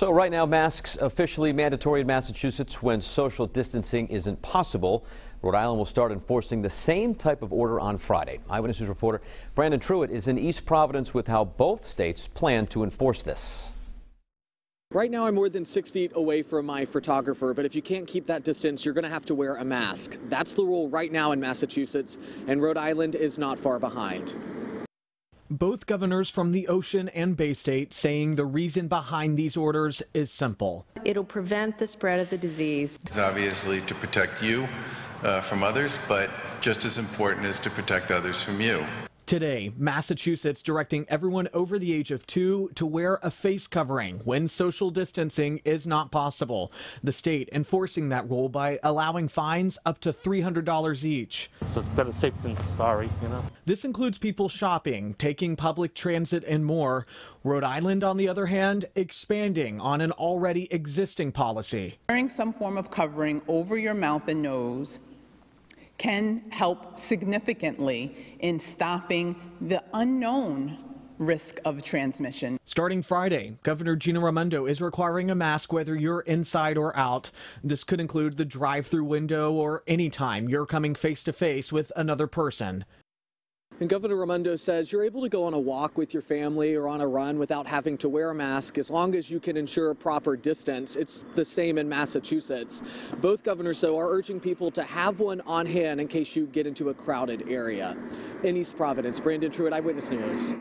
So right now, masks officially mandatory in Massachusetts when social distancing isn't possible. Rhode Island will start enforcing the same type of order on Friday. Eyewitness News reporter Brandon Truitt is in East Providence with how both states plan to enforce this. Right now, I'm more than six feet away from my photographer, but if you can't keep that distance, you're going to have to wear a mask. That's the rule right now in Massachusetts, and Rhode Island is not far behind. Both governors from the Ocean and Bay State saying the reason behind these orders is simple. It'll prevent the spread of the disease. It's obviously to protect you uh, from others, but just as important is to protect others from you. Today, Massachusetts directing everyone over the age of two to wear a face covering when social distancing is not possible. The state enforcing that rule by allowing fines up to $300 each. So it's better safe than sorry, you know. This includes people shopping, taking public transit, and more. Rhode Island, on the other hand, expanding on an already existing policy. Wearing some form of covering over your mouth and nose can help significantly in stopping the unknown risk of transmission. Starting Friday, Governor Gina Raimondo is requiring a mask whether you're inside or out. This could include the drive through window or anytime you're coming face to face with another person. And Governor Raimondo says you're able to go on a walk with your family or on a run without having to wear a mask as long as you can ensure proper distance. It's the same in Massachusetts. Both governors, though, are urging people to have one on hand in case you get into a crowded area. In East Providence, Brandon Truitt, Eyewitness News.